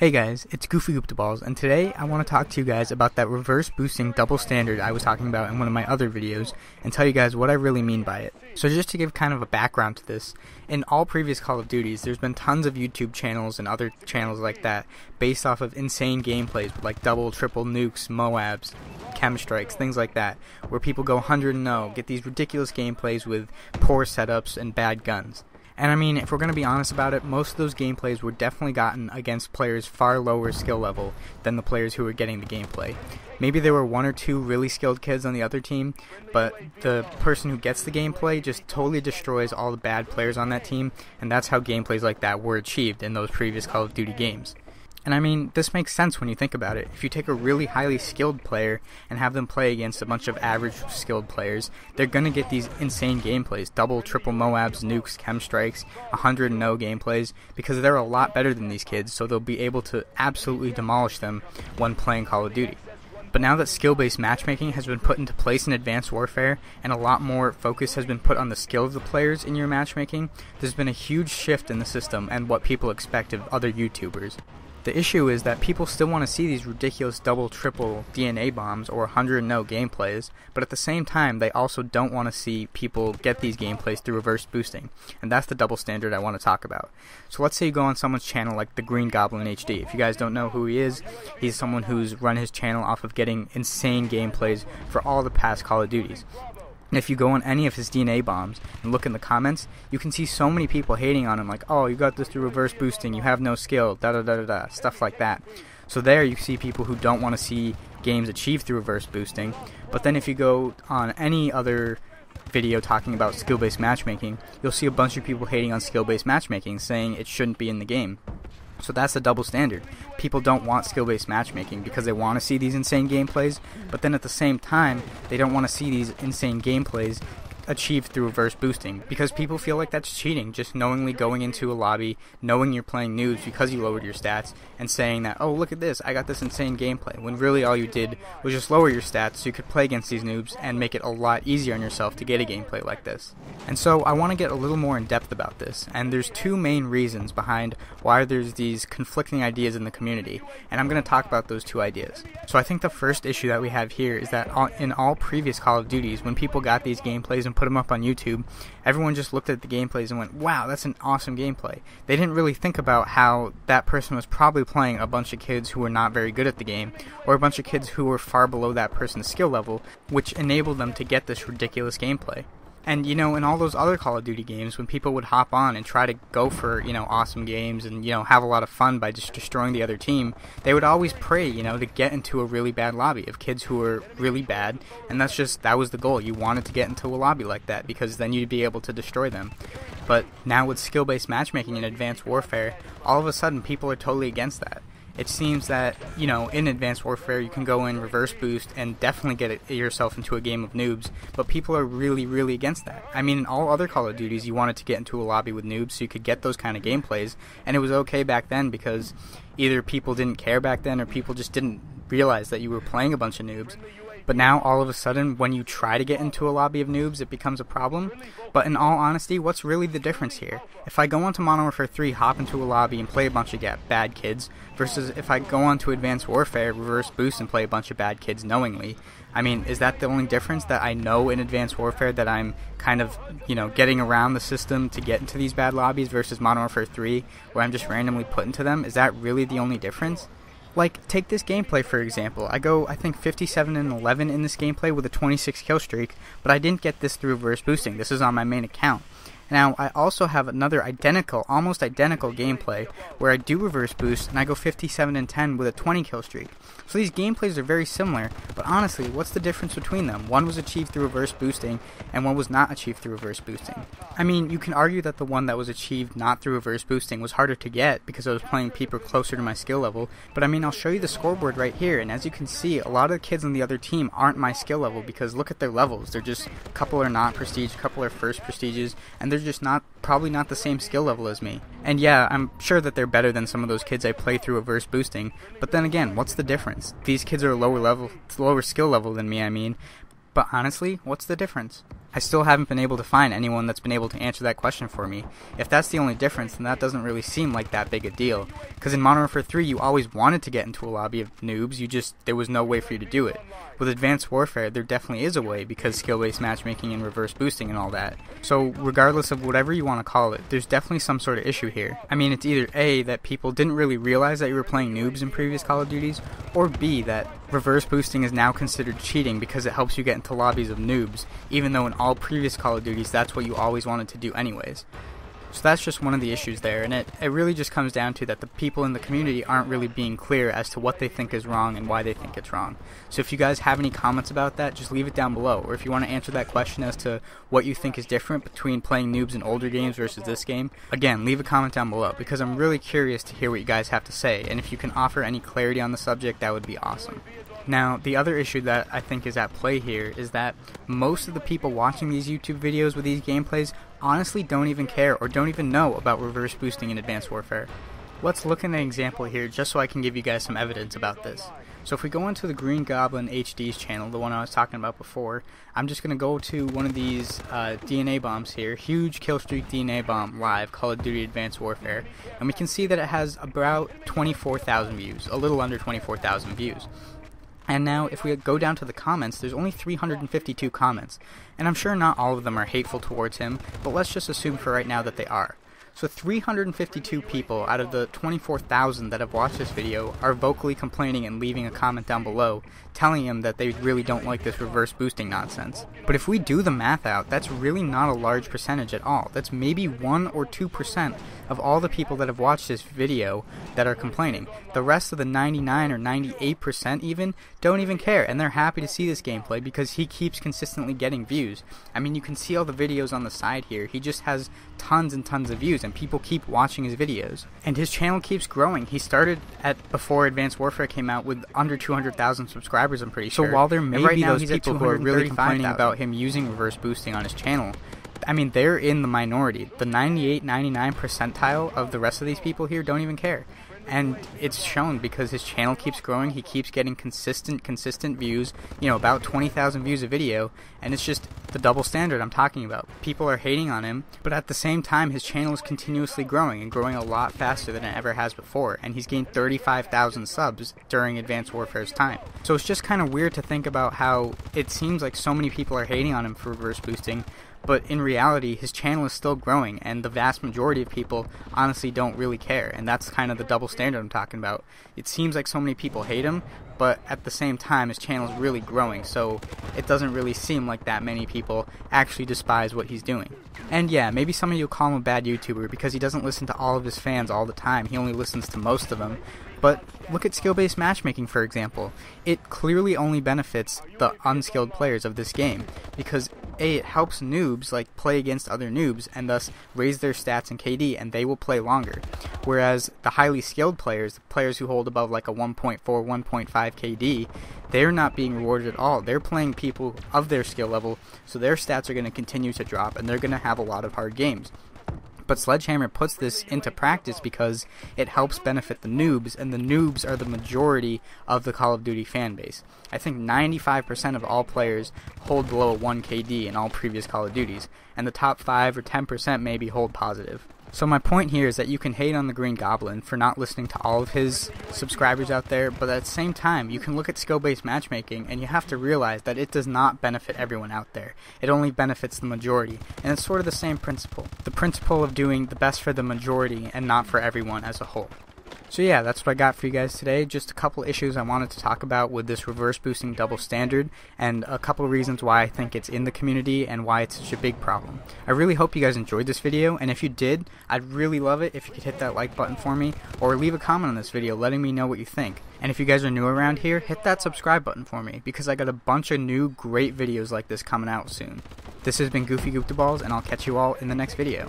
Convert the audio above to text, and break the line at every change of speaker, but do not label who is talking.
Hey guys, it's Goofy Goop the Balls, and today I want to talk to you guys about that reverse boosting double standard I was talking about in one of my other videos, and tell you guys what I really mean by it. So just to give kind of a background to this, in all previous Call of Duties, there's been tons of YouTube channels and other channels like that, based off of insane gameplays with like double, triple nukes, MOABs, chem strikes, things like that, where people go 100 and 0, get these ridiculous gameplays with poor setups and bad guns. And I mean, if we're going to be honest about it, most of those gameplays were definitely gotten against players far lower skill level than the players who were getting the gameplay. Maybe there were one or two really skilled kids on the other team, but the person who gets the gameplay just totally destroys all the bad players on that team, and that's how gameplays like that were achieved in those previous Call of Duty games. And I mean, this makes sense when you think about it. If you take a really highly skilled player and have them play against a bunch of average skilled players, they're going to get these insane gameplays double, triple MOABs, nukes, chem strikes, 100 no gameplays because they're a lot better than these kids, so they'll be able to absolutely demolish them when playing Call of Duty. But now that skill based matchmaking has been put into place in Advanced Warfare, and a lot more focus has been put on the skill of the players in your matchmaking, there's been a huge shift in the system and what people expect of other YouTubers. The issue is that people still want to see these ridiculous double, triple DNA bombs or 100 no gameplays, but at the same time, they also don't want to see people get these gameplays through reverse boosting, and that's the double standard I want to talk about. So let's say you go on someone's channel like the Green Goblin HD. If you guys don't know who he is, he's someone who's run his channel off of getting insane gameplays for all the past Call of Duties. And if you go on any of his DNA bombs and look in the comments, you can see so many people hating on him, like, oh, you got this through reverse boosting, you have no skill, da da da da da, stuff like that. So there you see people who don't want to see games achieved through reverse boosting. But then if you go on any other video talking about skill based matchmaking, you'll see a bunch of people hating on skill based matchmaking, saying it shouldn't be in the game. So that's a double standard. People don't want skill based matchmaking because they want to see these insane gameplays, but then at the same time, they don't want to see these insane gameplays achieved through reverse boosting because people feel like that's cheating just knowingly going into a lobby knowing you're playing noobs because you lowered your stats and saying that oh look at this i got this insane gameplay when really all you did was just lower your stats so you could play against these noobs and make it a lot easier on yourself to get a gameplay like this. And so i want to get a little more in depth about this and there's two main reasons behind why there's these conflicting ideas in the community and i'm going to talk about those two ideas. So i think the first issue that we have here is that in all previous call of duties when people got these gameplays and put them up on YouTube, everyone just looked at the gameplays and went, wow, that's an awesome gameplay. They didn't really think about how that person was probably playing a bunch of kids who were not very good at the game, or a bunch of kids who were far below that person's skill level, which enabled them to get this ridiculous gameplay. And you know, in all those other Call of Duty games, when people would hop on and try to go for you know awesome games and you know have a lot of fun by just destroying the other team, they would always pray you know to get into a really bad lobby of kids who were really bad, and that's just that was the goal. You wanted to get into a lobby like that because then you'd be able to destroy them. But now with skill-based matchmaking in Advanced Warfare, all of a sudden people are totally against that it seems that you know in Advanced Warfare you can go in reverse boost and definitely get it, yourself into a game of noobs, but people are really really against that. I mean, in all other Call of Duties, you wanted to get into a lobby with noobs so you could get those kind of gameplays, and it was okay back then because either people didn't care back then or people just didn't realize that you were playing a bunch of noobs. But now, all of a sudden, when you try to get into a lobby of noobs, it becomes a problem. But in all honesty, what's really the difference here? If I go onto Modern Warfare 3, hop into a lobby, and play a bunch of bad kids, versus if I go onto Advanced Warfare, reverse boost, and play a bunch of bad kids knowingly, I mean, is that the only difference that I know in Advanced Warfare that I'm kind of, you know, getting around the system to get into these bad lobbies versus Modern Warfare 3, where I'm just randomly put into them? Is that really the only difference? Like, take this gameplay for example. I go, I think, 57 and 11 in this gameplay with a 26 kill streak, but I didn't get this through reverse boosting. This is on my main account. Now, I also have another identical, almost identical gameplay where I do reverse boost and I go 57 and 10 with a 20 kill streak. So these gameplays are very similar, but honestly, what's the difference between them? One was achieved through reverse boosting and one was not achieved through reverse boosting. I mean, you can argue that the one that was achieved not through reverse boosting was harder to get because I was playing people closer to my skill level, but I mean, I'll show you the scoreboard right here, and as you can see, a lot of the kids on the other team aren't my skill level because look at their levels. They're just, a couple are not prestige, a couple are first prestiges, and they're just not probably not the same skill level as me. And yeah, I'm sure that they're better than some of those kids I play through reverse boosting. But then again, what's the difference? These kids are lower level, lower skill level than me. I mean, but honestly, what's the difference? I still haven't been able to find anyone that's been able to answer that question for me. If that's the only difference, then that doesn't really seem like that big a deal. Because in Modern Warfare 3, you always wanted to get into a lobby of noobs, you just, there was no way for you to do it. With Advanced Warfare, there definitely is a way because skill based matchmaking and reverse boosting and all that. So, regardless of whatever you want to call it, there's definitely some sort of issue here. I mean, it's either A, that people didn't really realize that you were playing noobs in previous Call of Duties, or B, that reverse boosting is now considered cheating because it helps you get into lobbies of noobs, even though in all previous Call of Duties that's what you always wanted to do anyways. So that's just one of the issues there, and it, it really just comes down to that the people in the community aren't really being clear as to what they think is wrong and why they think it's wrong. So if you guys have any comments about that, just leave it down below. Or if you want to answer that question as to what you think is different between playing noobs in older games versus this game, again, leave a comment down below because I'm really curious to hear what you guys have to say, and if you can offer any clarity on the subject, that would be awesome. Now, the other issue that I think is at play here is that most of the people watching these YouTube videos with these gameplays honestly don't even care or don't even know about reverse boosting in Advanced Warfare. Let's look at an example here just so I can give you guys some evidence about this. So if we go into the Green Goblin HD's channel, the one I was talking about before, I'm just going to go to one of these uh, DNA bombs here, huge killstreak DNA bomb live, Call of Duty Advanced Warfare, and we can see that it has about 24,000 views, a little under 24,000 views. And now, if we go down to the comments, there's only 352 comments. And I'm sure not all of them are hateful towards him, but let's just assume for right now that they are. So 352 people out of the 24,000 that have watched this video are vocally complaining and leaving a comment down below, telling him that they really don't like this reverse boosting nonsense. But if we do the math out, that's really not a large percentage at all. That's maybe 1 or 2% of all the people that have watched this video that are complaining. The rest of the 99 or 98% even don't even care, and they're happy to see this gameplay because he keeps consistently getting views. I mean, you can see all the videos on the side here. He just has tons and tons of views, and people keep watching his videos. And his channel keeps growing. He started at before Advanced Warfare came out with under 200,000 subscribers, I'm pretty sure. So while there may right be those people who are really complaining about him using reverse boosting on his channel, I mean, they're in the minority. The 98, 99 percentile of the rest of these people here don't even care and it's shown because his channel keeps growing. He keeps getting consistent, consistent views. You know, about 20,000 views a video, and it's just the double standard I'm talking about. People are hating on him, but at the same time, his channel is continuously growing and growing a lot faster than it ever has before. And he's gained 35,000 subs during Advanced Warfare's time. So it's just kind of weird to think about how it seems like so many people are hating on him for reverse boosting, but in reality, his channel is still growing, and the vast majority of people honestly don't really care, and that's kind of the double standard I'm talking about. It seems like so many people hate him, but at the same time, his channel is really growing, so it doesn't really seem like that many people actually despise what he's doing. And yeah, maybe some of you call him a bad YouTuber because he doesn't listen to all of his fans all the time, he only listens to most of them, but look at skill based matchmaking, for example. It clearly only benefits the unskilled players of this game because A, it helps noobs like play against other noobs and thus raise their stats and KD and they will play longer. Whereas the highly skilled players, the players who hold above like a 1.4, 1.5 KD, they're not being rewarded at all. They're playing people of their skill level, so their stats are going to continue to drop and they're going to have a lot of hard games. But Sledgehammer puts this into practice because it helps benefit the noobs, and the noobs are the majority of the Call of Duty fan base. I think 95% of all players hold below a 1 KD in all previous Call of Duties, and the top 5 or 10% maybe hold positive. So my point here is that you can hate on the Green Goblin for not listening to all of his subscribers out there, but at the same time, you can look at skill-based matchmaking and you have to realize that it does not benefit everyone out there. It only benefits the majority, and it's sort of the same principle. The principle of doing the best for the majority and not for everyone as a whole. So yeah, that's what I got for you guys today. Just a couple issues I wanted to talk about with this reverse boosting double standard, and a couple reasons why I think it's in the community and why it's such a big problem. I really hope you guys enjoyed this video, and if you did, I'd really love it if you could hit that like button for me, or leave a comment on this video letting me know what you think. And if you guys are new around here, hit that subscribe button for me, because I got a bunch of new great videos like this coming out soon. This has been Goofy Goop Balls, and I'll catch you all in the next video.